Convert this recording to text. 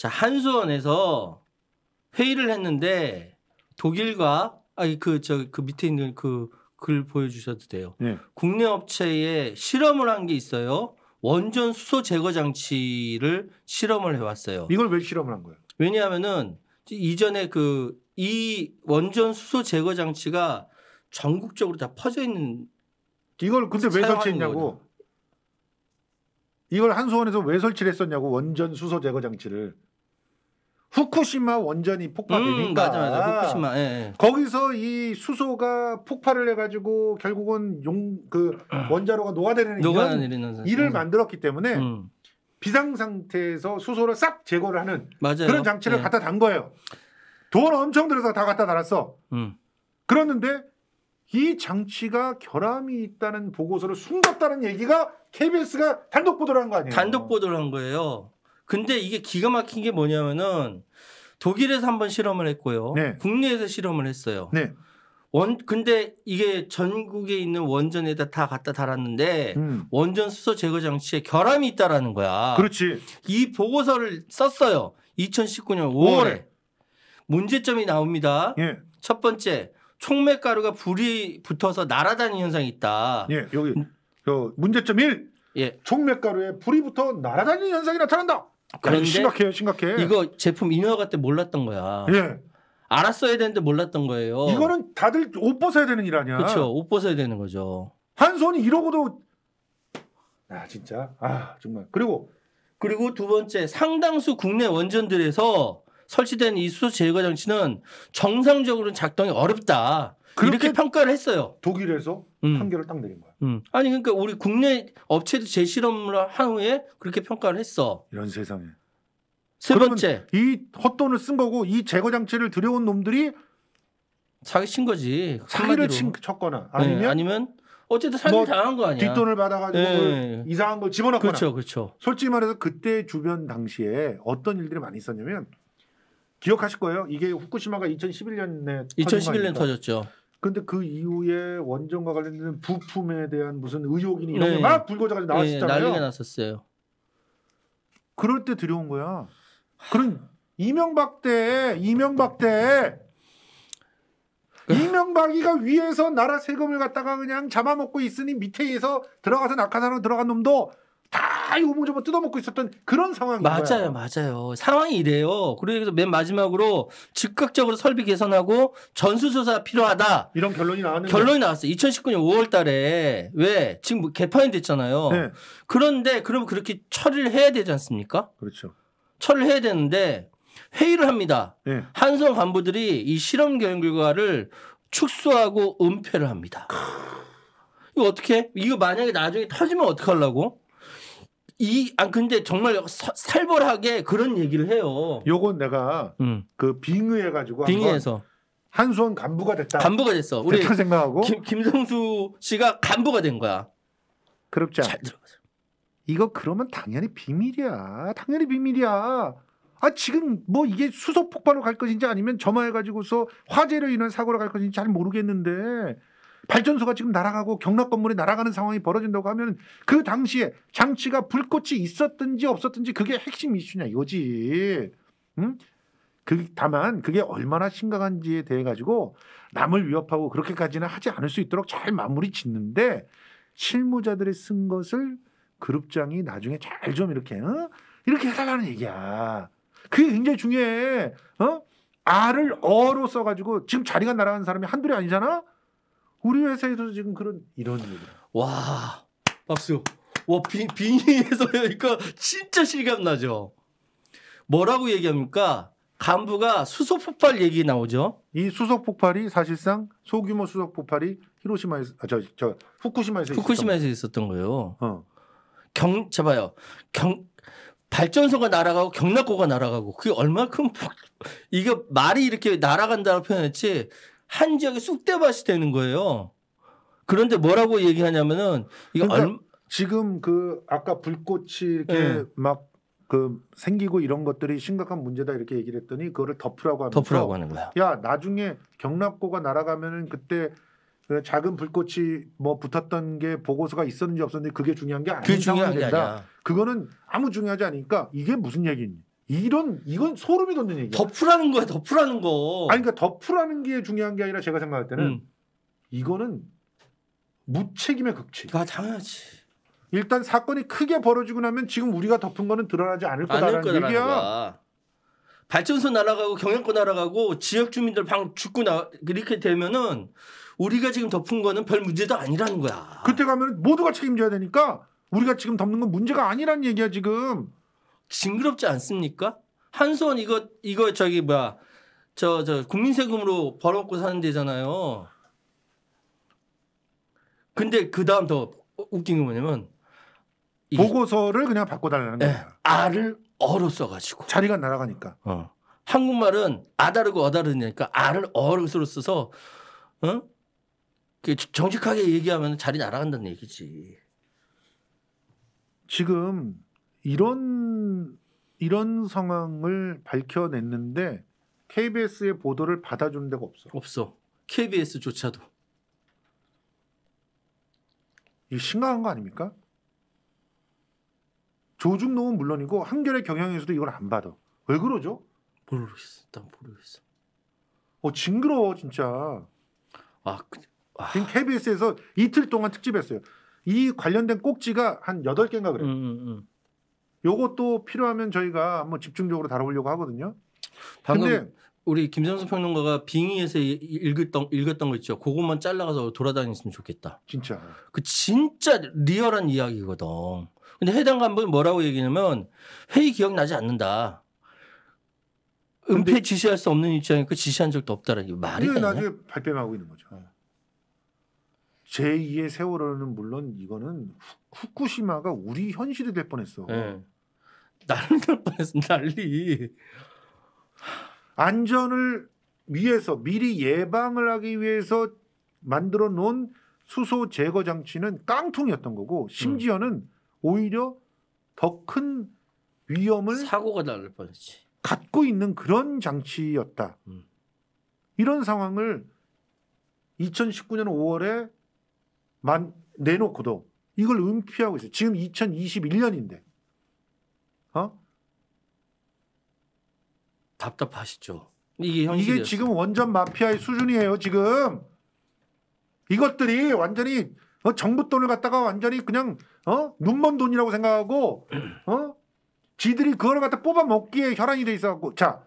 자 한수원에서 회의를 했는데 독일과 아니 그저그 밑에 있는 그 글 보여주셔도 돼요. 네. 국내 업체에 실험을 한 게 있어요. 원전 수소 제거 장치를 실험을 해왔어요. 이걸 왜 실험을 한 거예요? 왜냐하면은 이전에 그 이 원전 수소 제거 장치가 전국적으로 다 퍼져 있는 이걸 근데 왜 설치했냐고. 이걸 한수원에서 왜 설치를 했었냐고 원전 수소 제거 장치를. 후쿠시마 원전이 폭파되니까. 음, 맞아 맞아 후쿠시마 예, 예. 거기서 이 수소가 폭발을 해가지고 결국은 용 그 원자로가 녹아내리는 이런 녹아내리는 일을 만들었기 때문에 음, 비상 상태에서 수소를 싹 제거를 하는 맞아요. 그런 장치를 예. 갖다 단 거예요. 돈 엄청 들여서 다 갖다 달았어. 음. 그랬는데 이 장치가 결함이 있다는 보고서를 숨겼다는 얘기가 KBS가 단독 보도를 한 거 아니에요? 단독 보도를 한 거예요. 근데 이게 기가 막힌 게 뭐냐면은 독일에서 한번 실험을 했고요. 네. 국내에서 실험을 했어요. 네. 원 근데 이게 전국에 있는 원전에다 다 갖다 달았는데 음. 원전 수소 제거 장치에 결함이 있다라는 거야. 그렇지. 이 보고서를 썼어요. 2019년 5월에 문제점이 나옵니다. 예. 첫 번째 촉매 가루가 불이 붙어서 날아다니는 현상이 있다. 예. 여기 저 문제점 1. 예. 촉매가루에 불이 붙어 날아다니는 현상이 나타난다. 그런데 심각해요, 심각해. 이거 제품 인허가 때 몰랐던 거야. 예. 알았어야 되는데 몰랐던 거예요. 이거는 다들 옷 벗어야 되는 일 아니야. 그렇죠. 옷 벗어야 되는 거죠. 한 손이 이러고도 아 진짜 아 정말 그리고 그리고 두 번째 상당수 국내 원전들에서 설치된 이 수소 제거 장치는 정상적으로 작동이 어렵다. 그렇게 이렇게 평가를 했어요. 독일에서 음. 판결을 딱 내린 거야. 음. 아니 그러니까 우리 국내 업체도 재실험을 한 후에 그렇게 평가를 했어. 이런 세상에. 세 번째 이 헛돈을 쓴 거고 이 제거 장치를 들여온 놈들이 사기 친 거지. 사기를. 친 쳤거나 네, 아니면 아니면 어쨌든 사기 뭐를 당한 거 아니야. 뒷돈을 받아가지고 네. 뭐 이상한 걸 집어넣거나. 그렇죠, 그렇죠. 솔직히 말해서 그때 주변 당시에 어떤 일들이 많이 있었냐면 기억하실 거예요. 이게 후쿠시마가 2011년에 2011년 터졌죠. 근데 그 이후에 원전과 관련된 부품에 대한 무슨 의혹이니 이런 네. 게막 불거져가지고 예, 나왔었잖아요. 난리가 났었어요. 그럴 때 들여온 거야. 그런 이명박 때 이명박 때그 이명박이가 위에서 나라 세금을 갖다가 그냥 잡아먹고 있으니 밑에서 들어가서 낙하산으로 들어간 놈도 다 요모조모 뜯어먹고 있었던 그런 상황인. 맞아요, 맞아요. 상황이 이래요. 그래서 맨 마지막으로 즉각적으로 설비 개선하고 전수조사 필요하다. 이런 결론이 나왔는데 결론이 나왔어요. 2019년 5월 달에 왜 지금 뭐 개판이 됐잖아요. 네, 그런데 그럼 그렇게 처리를 해야 되지 않습니까? 그렇죠. 처리를 해야 되는데 회의를 합니다. 네. 한성 간부들이 이 실험 결과를 축소하고 은폐를 합니다. 이거 어떻게? 이거 만약에 나중에 터지면 어떡하려고? 이, 아, 근데 정말 서- 살벌하게 그런 얘기를 해요. 요건 내가 음, 그 빙의해 가지고 빙의해서. 한수원 간부가 됐다. 간부가 됐어. 우리 됐다 생각하고 김, 김성수 씨가 간부가 된 거야. 그렇지. 잘 들어가세요. 이거 그러면 당연히 비밀이야. 당연히 비밀이야. 아 지금 뭐 이게 수소 폭발로 갈 것인지 아니면 점화해 가지고서 화재로 인한 사고로 갈 것인지 잘 모르겠는데 발전소가 지금 날아가고 경락 건물이 날아가는 상황이 벌어진다고 하면 그 당시에 장치가 불꽃이 있었든지 없었든지 그게 핵심 이슈냐 이거지. 응? 그 다만 그게 얼마나 심각한지에 대해 가지고 남을 위협하고 그렇게까지는 하지 않을 수 있도록 잘 마무리 짓는데 실무자들이 쓴 것을 그룹장이 나중에 잘 좀 이렇게 어? 이렇게 해달라는 얘기야. 그게 굉장히 중요해. 어? R을 어로 써가지고 지금 자리가 날아가는 사람이 한둘이 아니잖아. 우리 회사에서도 지금 그런 이런 얘기. 와, 박수. 와, 비, 빙의해서 이거 진짜 실감 나죠? 뭐라고 얘기합니까? 간부가 수소 폭발 얘기 나오죠? 이 수소 폭발이 사실상 소규모 수소 폭발이 히로시마에서 아, 저, 저 후쿠시마에서 후쿠시마에서 있었던 거예요. 있었던 거. 어. 경, 잡아요. 경, 발전소가 날아가고 경락고가 날아가고 그게 얼마큼 폭- 이거 말이 이렇게 날아간다고 표현했지 한 지역에 쑥대밭이 되는 거예요. 그런데 뭐라고 얘기하냐면은 이거 그러니까 얼, 지금 그 아까 불꽃이 이렇게 네. 막그 생기고 이런 것들이 심각한 문제다 이렇게 얘기를 했더니 그거를 덮으라고 하면서 덮으라고 하는 거야. 야 나중에 경납고가 날아가면은 그때 그 작은 불꽃이 뭐 붙었던 게 보고서가 있었는지 없었는지 그게 중요한 게 아닌 그게 상황이 중요한 게 된다. 아니야. 그거는 아무 중요하지 않으니까 이게 무슨 얘기니? 이런 이건 소름이 돋는 얘기야. 덮으라는 거야, 덮으라는 거. 아니 그러니까 덮으라는 게 중요한 게 아니라 제가 생각할 때는 음. 이거는 무책임의 극치. 아, 당연하지. 일단 사건이 크게 벌어지고 나면 지금 우리가 덮은 거는 드러나지 않을 거다라는 거라는 얘기야. 거야. 발전소 날아가고 경영권 날아가고 지역 주민들 방 죽고 나 이렇게 되면은 우리가 지금 덮은 거는 별 문제도 아니라는 거야. 그때 가면 모두가 책임져야 되니까 우리가 지금 덮는 건 문제가 아니란 얘기야 지금. 징그럽지 않습니까? 한수원 이거 이거 저기 뭐야 저 저 국민 세금으로 벌어먹고 사는 데잖아요. 근데 그 다음 더 웃긴 게 뭐냐면 이- 보고서를 그냥 바꿔달라는 예, 거야. 알을 어로 써가지고 자리가 날아가니까. 어. 한국말은 아다르고 어다르니까 알을 어로 써서 어? 그 정직하게 얘기하면 자리 날아간다는 얘기지. 지금 이런 이런 상황을 밝혀냈는데 KBS의 보도를 받아준 데가 없어. 없어. KBS조차도. 이 심각한 거 아닙니까? 조중농은 물론이고 한겨레 경향에서도 이걸 안 받아. 왜 그러죠? 모르겠어. 난 모르겠어. 어 징그러워 진짜. 아, 그, 아. 지금 KBS에서 이틀 동안 특집했어요. 이 관련된 꼭지가 한 8개인가 그래요. 음, 음, 음. 요것도 필요하면 저희가 한번 집중적으로 다뤄보려고 하거든요. 방금 우리 김선수 평론가가 빙의에서 이- 읽었던 읽었던 거 있죠. 그것만 잘라가서 돌아다녔으면 좋겠다. 진짜 그 진짜 리얼한 이야기거든. 근데 해당 간부는 뭐라고 얘기냐면 회의 기억 나지 않는다. 은폐 지시할 수 없는 입장이니까 지시한 적도 없다라는 게 말이 되냐? 나중에 발뺌하고 있는 거죠. 제2의 세월호는 물론 이거는 후- 후쿠시마가 우리 현실이 될 뻔했어. 예. 난리 날 뻔했어 난리. 안전을 위해서 미리 예방을 하기 위해서 만들어 놓은 수소 제거 장치는 깡통이었던 거고 심지어는 오히려 더 큰 위험을 사고가 날 뻔했지. 갖고 있는 그런 장치였다. 음. 이런 상황을 2019년 5월에 만 내놓고도 이걸 은폐하고 있어요. 지금 2021년인데. 어? 답답하시죠. 이게 현실이 이게 지금 원전 마피아의 수준이에요. 지금 이것들이 완전히 어, 정부 돈을 갖다가 완전히 그냥 어? 눈먼 돈이라고 생각하고 어? 지들이 그걸 갖다 뽑아 먹기에 혈안이 돼 있어갖고 자